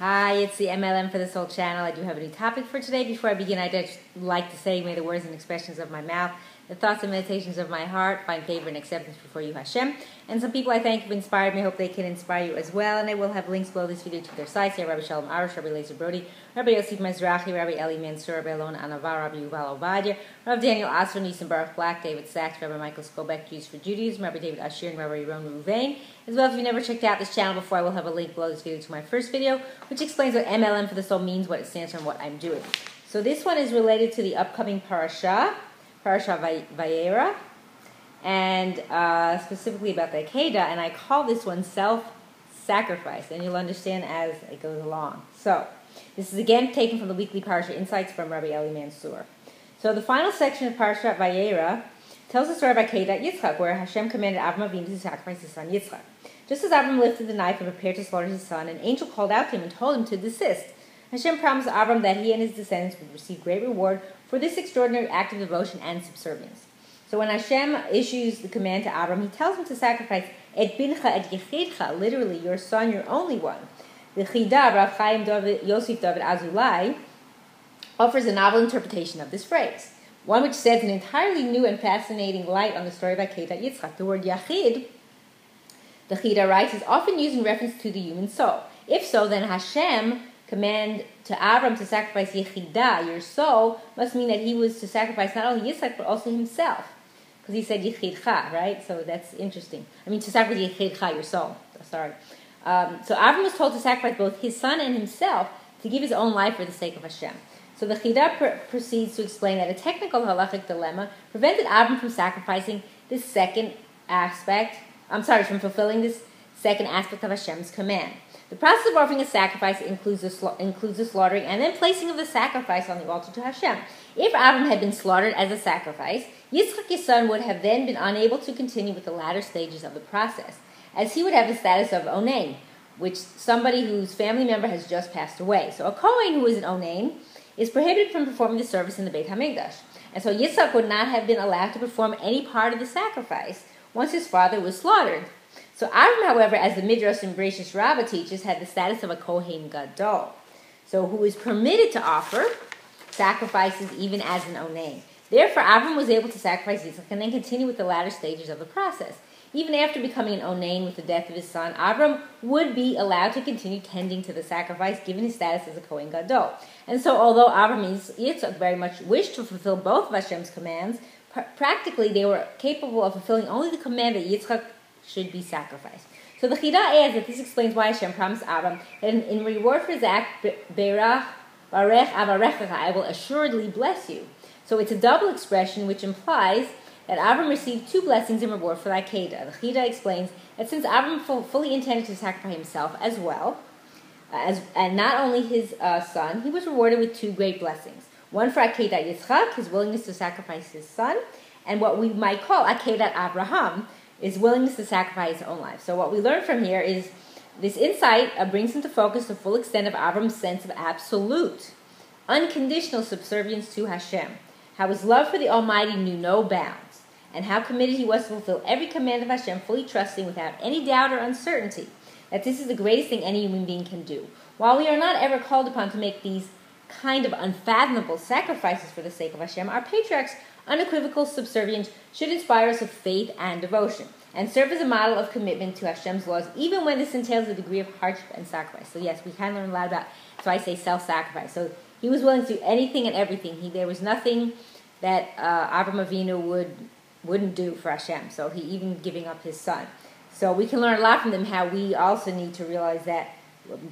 Hi, it's the MLM for the Soul channel. I do have a new topic for today. Before I begin, I'd like to say, may the words and expressions of my mouth, the thoughts and meditations of my heart find favor and acceptance before you, Hashem. And some people I thank have inspired me. I hope they can inspire you as well. And I will have links below this video to their sites. Here, Rabbi Shalom Arush, Rabbi Lazer Brody, Rabbi Yosef Mizrachi, Rabbi Eli Mansour, Rabbi Alon Anava, Rabbi Yuval Ovadia, Rabbi Daniel Assor, Nisan Baruch Black, David Sachs, Rabbi Michael Skobac, Jews for Judaism, Rabbi David Ashear, and Rabbi Ron Reuven. As well, if you've never checked out this channel before, I will have a link below this video to my first video, which explains what MLM for the soul means, what it stands for, and what I'm doing. So this one is related to the upcoming parasha, Parasha Vayera, and uh, specifically about the Akedah, and I call this one self-sacrifice, and you'll understand as it goes along. So, this is again taken from the weekly Parasha Insights from Rabbi Eli Mansour. So the final section of Parashat Vayera tells the story of Akedah Yitzchak, where Hashem commanded Avram Avinu to sacrifice his son Yitzchak. Just as Avram lifted the knife and prepared to slaughter his son, an angel called out to him and told him to desist. Hashem promised Avram that he and his descendants would receive great reward for this extraordinary act of devotion and subservience. So when Hashem issues the command to Avram, he tells him to sacrifice et bincha et yechidcha, literally your son, your only one. The Chida, Rav Chaim David, Yosef David Azulai, offers a novel interpretation of this phrase one which sheds an entirely new and fascinating light on the story of Akedah Yitzchak. The word Yachid, the Chida writes, is often used in reference to the human soul. If so, then Hashem command to Avram to sacrifice Yechidah, your soul, must mean that he was to sacrifice not only Yitzchak, but also himself. Because he said Yechidcha, right? So that's interesting. I mean, to sacrifice Yechidcha, your soul. Sorry. Um, so Avram was told to sacrifice both his son and himself to give his own life for the sake of Hashem. So the Chida pr- proceeds to explain that a technical halachic dilemma prevented Avram from sacrificing this second aspect, I'm sorry, from fulfilling this second aspect of Hashem's command. The process of offering a sacrifice includes the, sla- includes the slaughtering and then placing of the sacrifice on the altar to Hashem. If Avram had been slaughtered as a sacrifice, Yitzchak, his son, would have then been unable to continue with the latter stages of the process, as he would have the status of Onain, which somebody whose family member has just passed away. So a Kohen who is an Onain is prohibited from performing the service in the Beit HaMikdash. And so Yitzchak would not have been allowed to perform any part of the sacrifice once his father was slaughtered. So Avram, however, as the Midrash and Bereshit Rabbah teaches, had the status of a Kohen Gadol, so who is permitted to offer sacrifices even as an Onain. Therefore, Avram was able to sacrifice Yitzchak and then continue with the latter stages of the process. Even after becoming an Onain with the death of his son, Avram would be allowed to continue tending to the sacrifice given his status as a Kohen Gadol. And so, although Avram and Yitzchak very much wished to fulfill both of Hashem's commands, pr- practically they were capable of fulfilling only the command that Yitzchak should be sacrificed. So the Chida adds that this explains why Hashem promised Avram that in, in reward for his act, Berach, Barech, Avarechacha, I will assuredly bless you. So it's a double expression which implies that Avram received two blessings in reward for the Akedah. The Chida explains that since Avram fully intended to sacrifice himself as well, uh, as, and not only his uh, son, he was rewarded with two great blessings. One for Akedah Yitzchak, his willingness to sacrifice his son, and what we might call Akedah Abraham, is willingness to sacrifice his own life. So what we learn from here is this insight uh, brings into focus the full extent of Avram's sense of absolute, unconditional subservience to Hashem, how his love for the Almighty knew no bounds and how committed he was to fulfill every command of Hashem, fully trusting without any doubt or uncertainty that this is the greatest thing any human being can do. While we are not ever called upon to make these kind of unfathomable sacrifices for the sake of Hashem, our patriarchs' unequivocal subservience should inspire us with faith and devotion, and serve as a model of commitment to Hashem's laws, even when this entails a degree of hardship and sacrifice. So yes, we can learn a lot about. So I say self-sacrifice. So he was willing to do anything and everything. He there was nothing that uh, Avram Avinu would wouldn't do for Hashem. So he even giving up his son. So we can learn a lot from them how we also need to realize that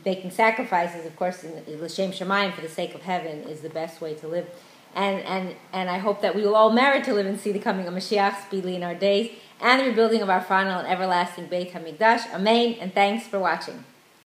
making sacrifices, of course, in L'Shem Shemayim for the sake of heaven is the best way to live. And, and, and I hope that we will all merit to live and see the coming of Mashiach speedily in our days and the rebuilding of our final and everlasting Beit HaMikdash. Amen. And thanks for watching.